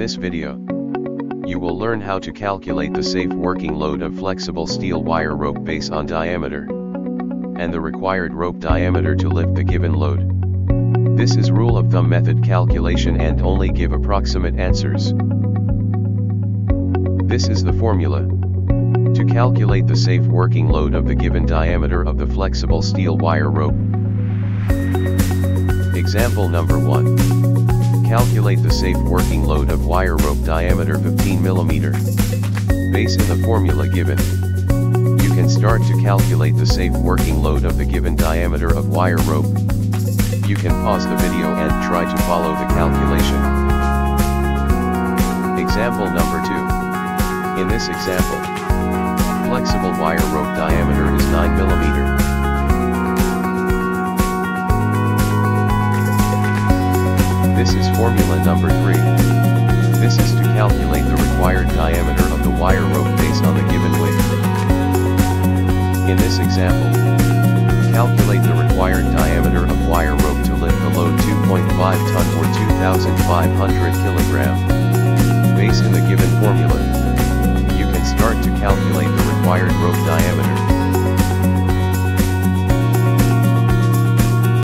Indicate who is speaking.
Speaker 1: this video, you will learn how to calculate the safe working load of flexible steel wire rope base on diameter, and the required rope diameter to lift the given load. This is rule of thumb method calculation and only give approximate answers. This is the formula. To calculate the safe working load of the given diameter of the flexible steel wire rope. Example number 1. Calculate the safe working load of wire rope diameter 15 mm. Base in the formula given. You can start to calculate the safe working load of the given diameter of wire rope. You can pause the video and try to follow the calculation. Example number 2. In this example, flexible wire rope diameter formula number 3. This is to calculate the required diameter of the wire rope based on the given weight. In this example, calculate the required diameter of wire rope to lift the load 2.5 ton or 2,500 kilogram. Based in the given formula, you can start to calculate the required rope diameter.